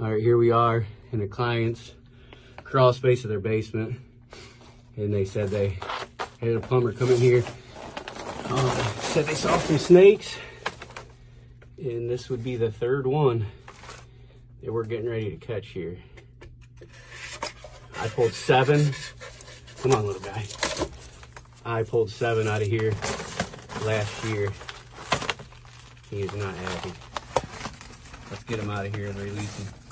All right, here we are in a client's crawl space of their basement. And they said they had a plumber come in here. Uh, said they saw some snakes. And this would be the third one that we're getting ready to catch here. I pulled seven. Come on, little guy. I pulled seven out of here last year. He is not happy. Let's get him out of here and release him.